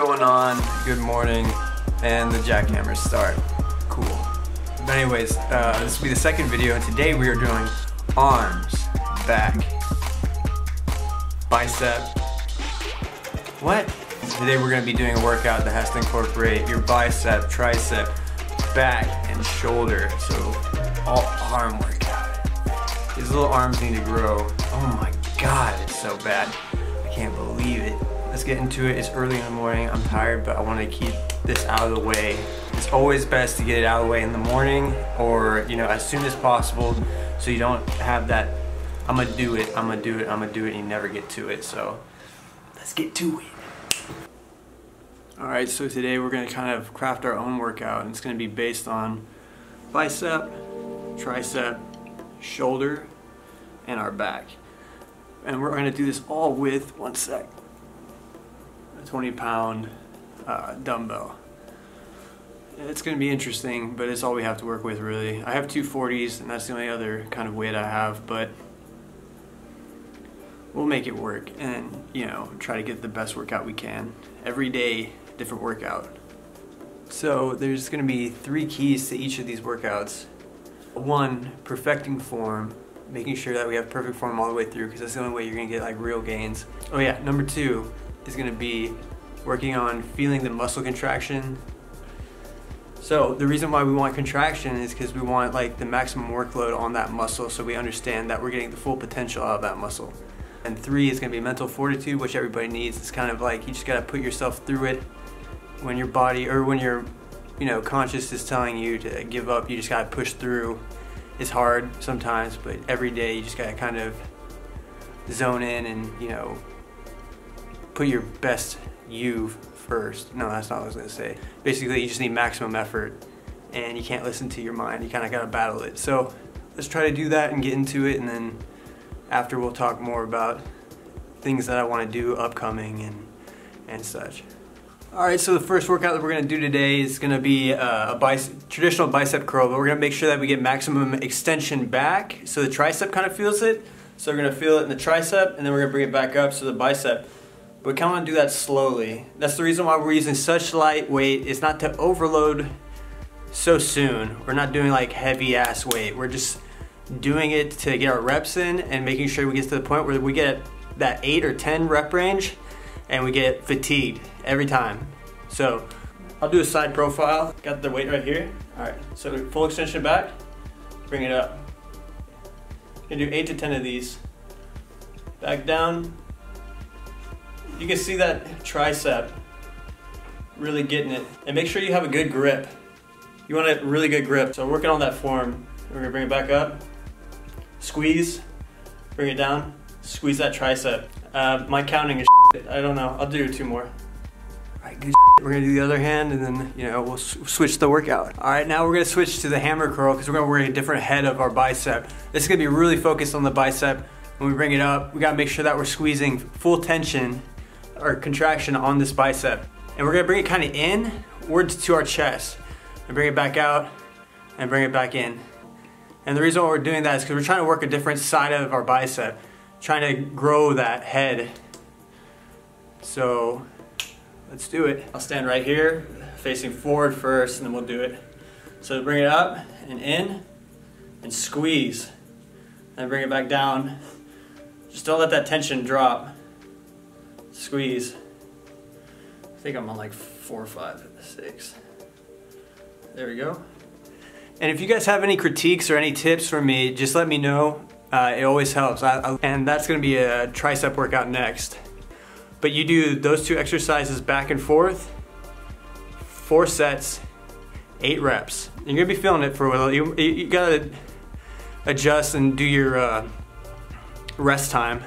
going on? Good morning. And the jackhammers start. Cool. But anyways, uh, this will be the second video and today we are doing arms, back, bicep. What? Today we're going to be doing a workout that has to incorporate your bicep, tricep, back, and shoulder. So all arm workout. These little arms need to grow. Oh my god, it's so bad. I can't believe. Let's get into it. It's early in the morning. I'm tired, but I want to keep this out of the way. It's always best to get it out of the way in the morning or, you know, as soon as possible so you don't have that, I'm gonna do it, I'm gonna do it, I'm gonna do it, and you never get to it. So let's get to it. All right, so today we're gonna kind of craft our own workout and it's gonna be based on bicep, tricep, shoulder, and our back. And we're gonna do this all with, one sec, a 20 pound uh, dumbbell. It's going to be interesting, but it's all we have to work with really. I have two 40s and that's the only other kind of weight I have, but we'll make it work and, you know, try to get the best workout we can. Every day, different workout. So there's going to be three keys to each of these workouts. One, perfecting form, making sure that we have perfect form all the way through because that's the only way you're going to get like real gains. Oh yeah, number two is going to be working on feeling the muscle contraction. So the reason why we want contraction is because we want like the maximum workload on that muscle so we understand that we're getting the full potential out of that muscle. And three is going to be mental fortitude, which everybody needs. It's kind of like you just got to put yourself through it when your body or when your you know conscious is telling you to give up. You just got to push through. It's hard sometimes, but every day you just got to kind of zone in and you know put your best you first. No, that's not what I was gonna say. Basically, you just need maximum effort and you can't listen to your mind. You kind of gotta battle it. So let's try to do that and get into it and then after we'll talk more about things that I wanna do upcoming and, and such. All right, so the first workout that we're gonna do today is gonna be uh, a bicep, traditional bicep curl, but we're gonna make sure that we get maximum extension back so the tricep kind of feels it. So we're gonna feel it in the tricep and then we're gonna bring it back up so the bicep but we kind of want to do that slowly. That's the reason why we're using such light weight. It's not to overload so soon. We're not doing like heavy ass weight. We're just doing it to get our reps in and making sure we get to the point where we get that 8 or 10 rep range and we get fatigued every time. So I'll do a side profile. Got the weight right here. All right, so full extension back, bring it up. Gonna do 8 to 10 of these. Back down, you can see that tricep really getting it. And make sure you have a good grip. You want a really good grip. So working on that form, we're gonna bring it back up, squeeze, bring it down, squeeze that tricep. Uh, my counting is shit. I don't know, I'll do two more. All right, good shit. We're gonna do the other hand and then, you know, we'll switch the workout. All right, now we're gonna switch to the hammer curl because we're gonna work a different head of our bicep. This is gonna be really focused on the bicep. When we bring it up, we gotta make sure that we're squeezing full tension or contraction on this bicep. And we're gonna bring it kind of in, words to our chest. And bring it back out and bring it back in. And the reason why we're doing that is because we're trying to work a different side of our bicep, trying to grow that head. So let's do it. I'll stand right here, facing forward first, and then we'll do it. So bring it up and in and squeeze. And bring it back down. Just don't let that tension drop squeeze. I think I'm on like four five, six. There we go. And if you guys have any critiques or any tips for me, just let me know. Uh, it always helps. I, I, and that's gonna be a tricep workout next. But you do those two exercises back and forth, four sets, eight reps. You're gonna be feeling it for a while. You, you gotta adjust and do your uh, rest time.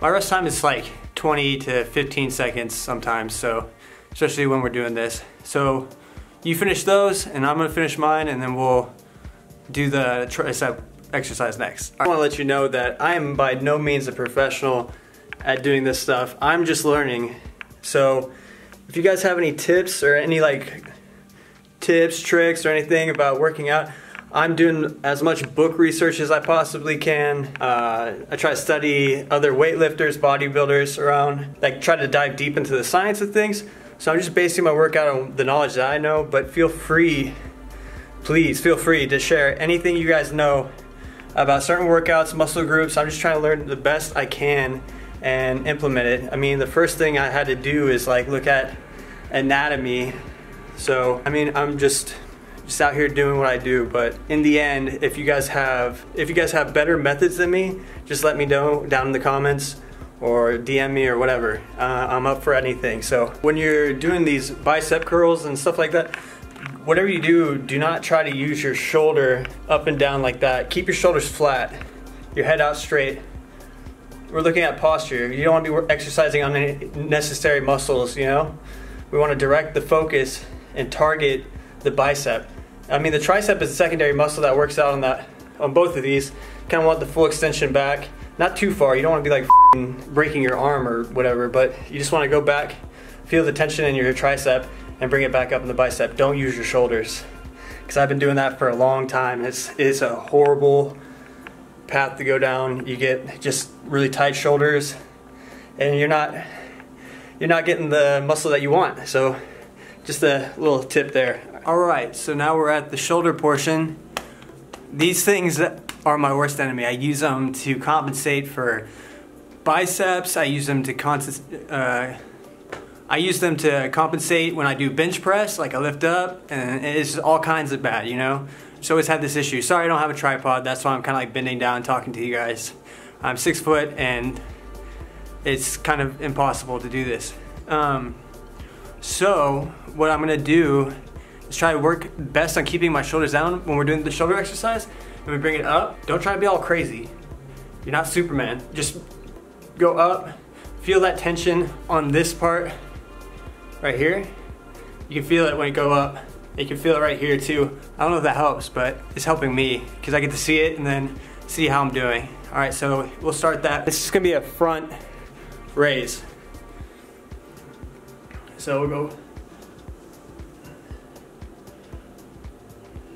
My rest time is like 20 to 15 seconds sometimes, so especially when we're doing this. So you finish those and I'm gonna finish mine and then we'll do the tricep exercise next. I wanna let you know that I am by no means a professional at doing this stuff. I'm just learning. So if you guys have any tips or any like tips, tricks, or anything about working out, I'm doing as much book research as I possibly can. Uh, I try to study other weightlifters, bodybuilders around, like try to dive deep into the science of things. So I'm just basing my workout on the knowledge that I know, but feel free, please feel free to share anything you guys know about certain workouts, muscle groups. I'm just trying to learn the best I can and implement it. I mean, the first thing I had to do is like look at anatomy. So, I mean, I'm just just out here doing what I do, but in the end, if you guys have if you guys have better methods than me, just let me know down in the comments or DM me or whatever. Uh, I'm up for anything. So when you're doing these bicep curls and stuff like that, whatever you do, do not try to use your shoulder up and down like that. Keep your shoulders flat, your head out straight. We're looking at posture. You don't want to be exercising unnecessary muscles, you know? We want to direct the focus and target the bicep. I mean, the tricep is a secondary muscle that works out on that on both of these. Kind of want the full extension back not too far. You don't want to be like breaking your arm or whatever, but you just want to go back, feel the tension in your tricep, and bring it back up in the bicep. Don't use your shoulders, because I've been doing that for a long time. It's it's a horrible path to go down. You get just really tight shoulders, and you're not you're not getting the muscle that you want. So, just a little tip there. All right, so now we're at the shoulder portion. These things are my worst enemy. I use them to compensate for biceps. I use them to uh, I use them to compensate when I do bench press, like I lift up, and it's all kinds of bad, you know? So always had this issue. Sorry I don't have a tripod, that's why I'm kind of like bending down talking to you guys. I'm six foot and it's kind of impossible to do this. Um, so what I'm gonna do is try to work best on keeping my shoulders down when we're doing the shoulder exercise and we bring it up. Don't try to be all crazy. You're not Superman. Just go up, feel that tension on this part right here. You can feel it when you go up. You can feel it right here too. I don't know if that helps, but it's helping me because I get to see it and then see how I'm doing. All right, so we'll start that. This is gonna be a front raise. So we'll go.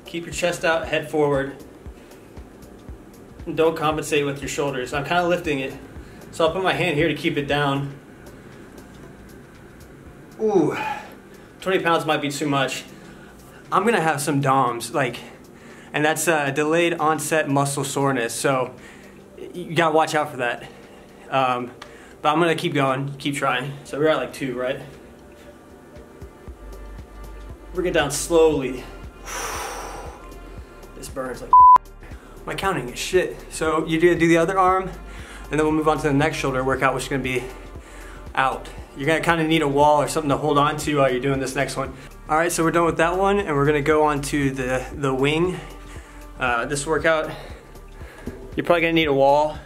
Keep your chest out, head forward And don't compensate with your shoulders. I'm kind of lifting it. So I'll put my hand here to keep it down. Ooh, 20 pounds might be too much. I'm gonna have some DOMS, like, and that's a delayed onset muscle soreness. So you gotta watch out for that. Um, but I'm gonna keep going, keep trying. So we're at like two, right? Bring it down slowly. This burns like my counting is shit. So you do do the other arm, and then we'll move on to the next shoulder workout, which is gonna be out. You're gonna kinda need a wall or something to hold on to while you're doing this next one. All right, so we're done with that one, and we're gonna go on to the, the wing. Uh, this workout, you're probably gonna need a wall.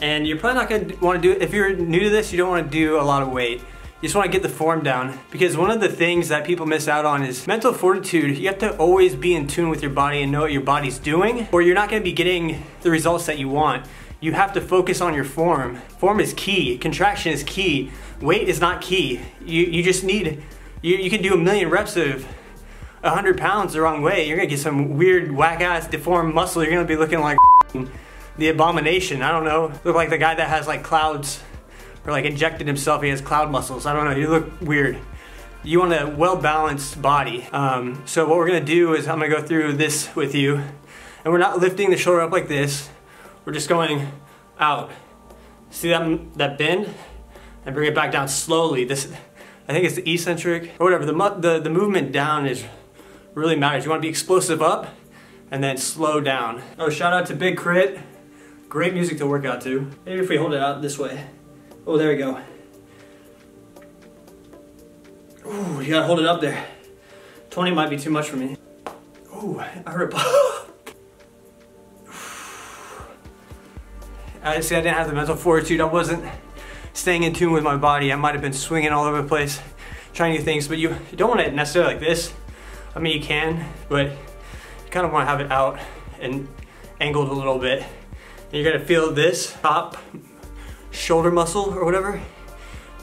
And you're probably not gonna wanna do it, if you're new to this, you don't wanna do a lot of weight. You just wanna get the form down because one of the things that people miss out on is mental fortitude. You have to always be in tune with your body and know what your body's doing or you're not gonna be getting the results that you want. You have to focus on your form. Form is key, contraction is key. Weight is not key. You, you just need, you, you can do a million reps of 100 pounds the wrong way. You're gonna get some weird whack ass deformed muscle. You're gonna be looking like the abomination. I don't know. Look like the guy that has like clouds or like injected himself, he has cloud muscles. I don't know, you look weird. You want a well-balanced body. Um, so what we're gonna do is I'm gonna go through this with you and we're not lifting the shoulder up like this. We're just going out. See that, that bend? And bring it back down slowly. This, I think it's the eccentric, or whatever. The, the, the movement down is really matters. You wanna be explosive up and then slow down. Oh, shout out to Big Crit. Great music to work out to. Maybe if we hold it out this way. Oh, there we go. Ooh, you gotta hold it up there. 20 might be too much for me. Ooh, I heard I see I didn't have the mental fortitude. I wasn't staying in tune with my body. I might have been swinging all over the place, trying new things, but you, you don't want it necessarily like this. I mean, you can, but you kind of want to have it out and angled a little bit. And you're gonna feel this top shoulder muscle or whatever.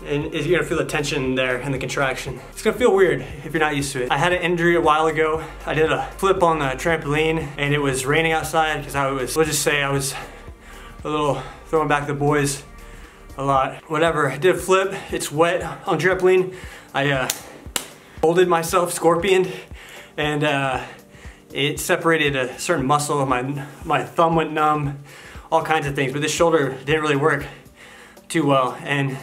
And you're gonna feel the tension there and the contraction. It's gonna feel weird if you're not used to it. I had an injury a while ago. I did a flip on the trampoline and it was raining outside because I was, let's just say I was a little throwing back the boys a lot. Whatever, I did a flip, it's wet on trampoline. I uh, folded myself, scorpioned, and uh, it separated a certain muscle. My, my thumb went numb, all kinds of things. But this shoulder didn't really work too well. And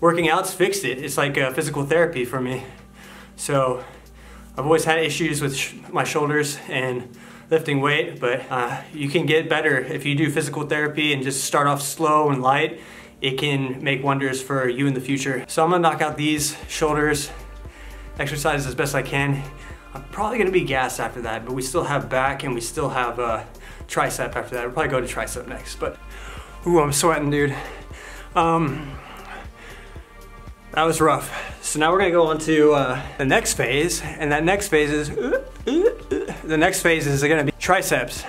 working out's fixed it. It's like uh, physical therapy for me. So I've always had issues with sh my shoulders and lifting weight, but uh, you can get better if you do physical therapy and just start off slow and light. It can make wonders for you in the future. So I'm gonna knock out these shoulders, exercise as best I can. I'm probably gonna be gassed after that, but we still have back and we still have uh, tricep after that. We'll probably go to tricep next, but ooh, I'm sweating, dude. Um, that was rough. So now we're gonna go on to uh, the next phase, and that next phase is, uh, uh, the next phase is gonna be triceps.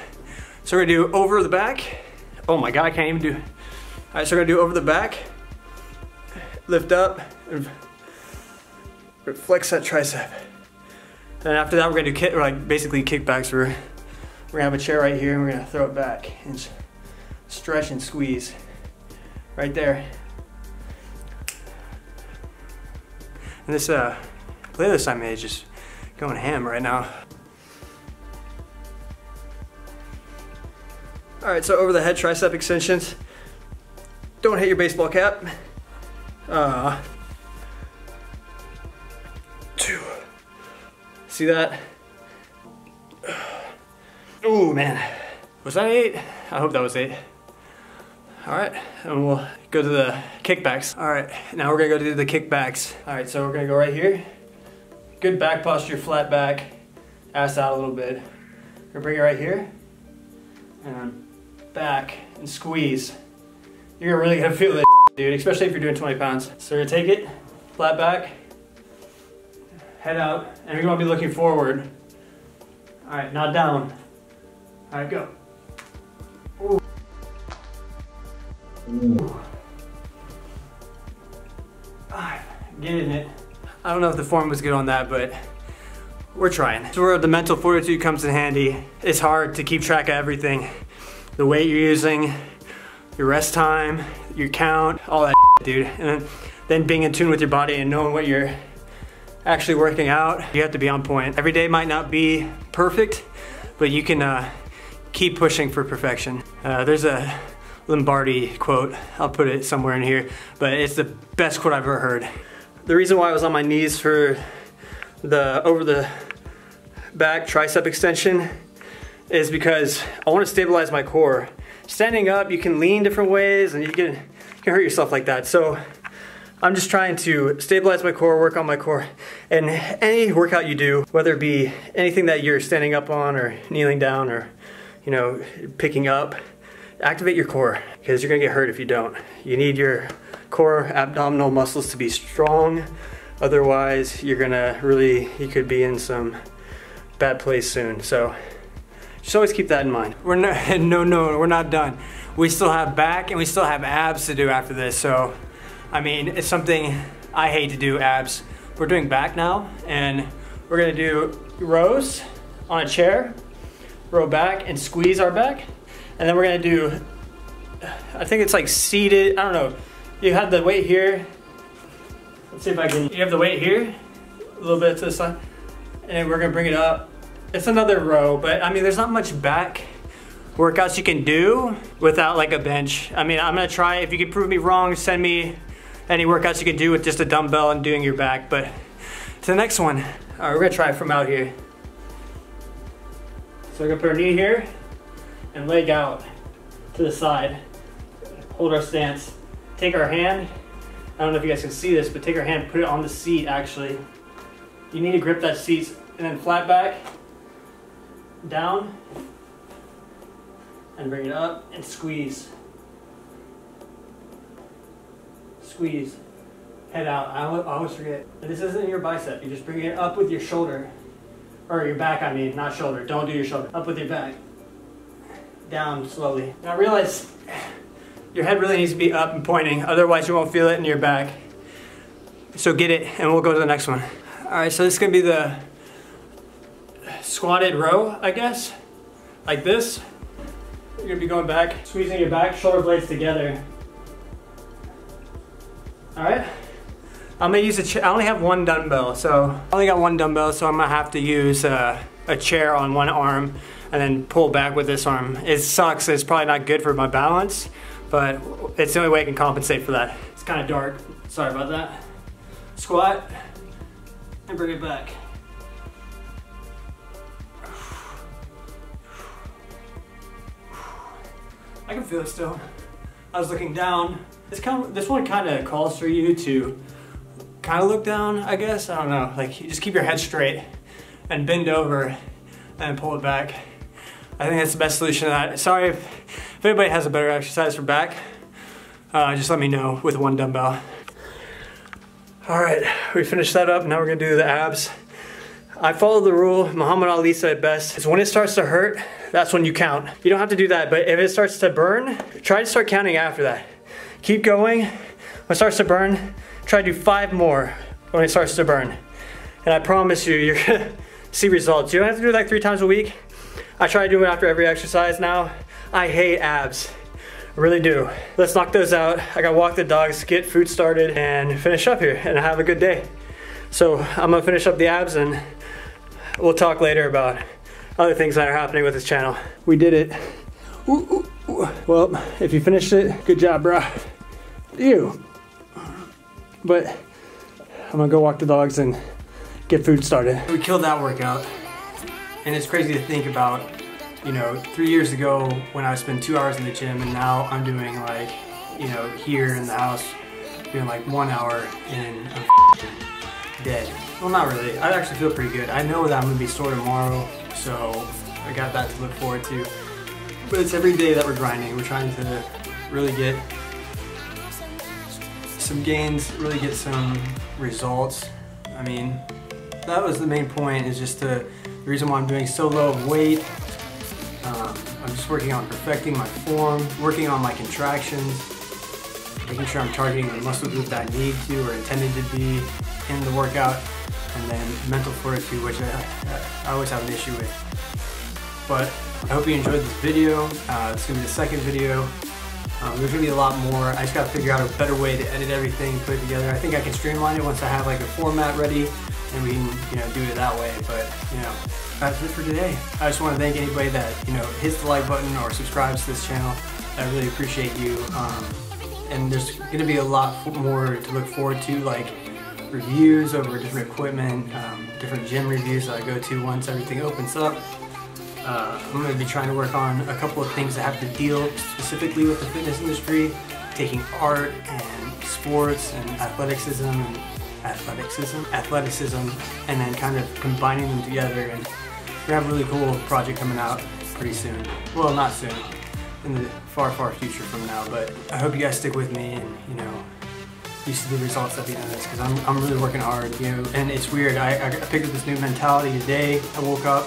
So we're gonna do over the back. Oh my God, I can't even do. All right, so we're gonna do over the back, lift up, and flex that tricep. And after that, we're gonna do kick, like basically kickbacks. We're, we're gonna have a chair right here and we're gonna throw it back and stretch and squeeze. Right there. And this uh, playlist I made is just going ham right now. All right, so over the head tricep extensions. Don't hit your baseball cap. Uh, two. See that? Oh man. Was that eight? I hope that was eight. All right, and we'll go to the kickbacks. All right, now we're gonna go do the kickbacks. All right, so we're gonna go right here. Good back posture, flat back, ass out a little bit. We're gonna bring it right here, and back, and squeeze. You're really gonna feel it, dude, especially if you're doing 20 pounds. So we're gonna take it, flat back, head out, and you're gonna be looking forward. All right, now down. All right, go. Ah, getting it. I don't know if the form was good on that, but we're trying. So where the mental fortitude comes in handy. It's hard to keep track of everything. The weight you're using, your rest time, your count, all that dude. And then being in tune with your body and knowing what you're actually working out, you have to be on point. Every day might not be perfect, but you can uh, keep pushing for perfection. Uh, there's a Lombardi quote, I'll put it somewhere in here, but it's the best quote I've ever heard. The reason why I was on my knees for the over the back tricep extension is because I want to stabilize my core. Standing up, you can lean different ways and you can, you can hurt yourself like that. So I'm just trying to stabilize my core, work on my core. And any workout you do, whether it be anything that you're standing up on or kneeling down or, you know, picking up, activate your core because you're gonna get hurt if you don't. You need your core abdominal muscles to be strong. Otherwise, you're gonna really, you could be in some bad place soon. So just always keep that in mind. We're not, no, no, we're not done. We still have back and we still have abs to do after this. So I mean, it's something I hate to do, abs. We're doing back now, and we're gonna do rows on a chair, row back and squeeze our back. And then we're gonna do, I think it's like seated, I don't know. You have the weight here. Let's see if I can, you have the weight here, a little bit to the side. And we're gonna bring it up. It's another row, but I mean, there's not much back workouts you can do without like a bench. I mean, I'm gonna try, if you can prove me wrong, send me any workouts you can do with just a dumbbell and doing your back. But to the next one, all right, we're gonna try from out here. So we're gonna put our knee here and leg out to the side. Hold our stance. Take our hand. I don't know if you guys can see this, but take our hand, put it on the seat actually. You need to grip that seat and then flat back, down, and bring it up and squeeze. squeeze, head out. I always forget. This isn't your bicep. You're just bring it up with your shoulder, or your back, I mean, not shoulder. Don't do your shoulder. Up with your back. Down slowly. Now realize your head really needs to be up and pointing, otherwise you won't feel it in your back. So get it, and we'll go to the next one. All right, so this is gonna be the squatted row, I guess, like this. You're gonna be going back, squeezing your back, shoulder blades together. All right. I'm gonna use a chair. I only have one dumbbell, so I only got one dumbbell, so I'm gonna have to use uh, a chair on one arm and then pull back with this arm. It sucks. It's probably not good for my balance, but it's the only way I can compensate for that. It's kind of dark. Sorry about that. Squat and bring it back. I can feel it still. I was looking down. This kind of, this one kind of calls for you to kind of look down, I guess. I don't know. Like you just keep your head straight and bend over and pull it back. I think that's the best solution to that. Sorry if, if anybody has a better exercise for back, uh, just let me know with one dumbbell. All right, we finished that up. Now we're gonna do the abs. I follow the rule Muhammad Ali said best is when it starts to hurt, that's when you count. You don't have to do that, but if it starts to burn, try to start counting after that. Keep going. When it starts to burn, try to do five more when it starts to burn. And I promise you, you're gonna see results. You don't have to do like three times a week. I try to do it after every exercise now. I hate abs. Really do. Let's knock those out. I gotta walk the dogs, get food started, and finish up here and have a good day. So I'm gonna finish up the abs and we'll talk later about other things that are happening with this channel. We did it. Ooh, ooh, ooh. Well, if you finished it, good job, bro. You. But I'm gonna go walk the dogs and get food started. We killed that workout. And it's crazy to think about, you know, three years ago when I spent two hours in the gym and now I'm doing like, you know, here in the house, doing like one hour and I'm dead. Well, not really. I actually feel pretty good. I know that I'm gonna be sore tomorrow, so I got that to look forward to. But it's every day that we're grinding. We're trying to really get some gains, really get some results. I mean, that was the main point is just to the reason why I'm doing so low of weight, um, I'm just working on perfecting my form, working on my contractions, making sure I'm targeting the muscle group that I need to or intended to be in the workout, and then mental fortitude, which I, I always have an issue with. But I hope you enjoyed this video. Uh, it's gonna be the second video. Um, there's gonna be a lot more. I just gotta figure out a better way to edit everything, put it together. I think I can streamline it once I have like a format ready and we can, you know, do it that way. But, you know, that's it for today. I just want to thank anybody that, you know, hits the like button or subscribes to this channel. I really appreciate you. Um, and there's going to be a lot more to look forward to, like reviews over different equipment, um, different gym reviews that I go to once everything opens up. Uh, I'm going to be trying to work on a couple of things that have to deal specifically with the fitness industry, taking art and sports and athleticism and athleticism, athleticism, and then kind of combining them together. And we have a really cool project coming out pretty soon. Well, not soon, in the far, far future from now. But I hope you guys stick with me and you know, you see the results at the end of this because I'm, I'm really working hard. You know, and it's weird. I, I picked up this new mentality today. I woke up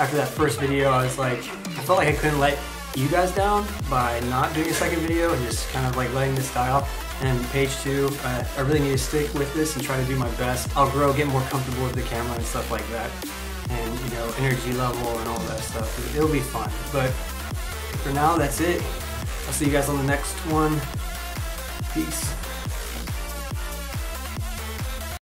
after that first video. I was like, I felt like I couldn't let you guys down by not doing a second video and just kind of like letting this die off. And page two, I really need to stick with this and try to do my best. I'll grow, get more comfortable with the camera and stuff like that. And, you know, energy level and all that stuff. It'll be fun. But for now, that's it. I'll see you guys on the next one. Peace.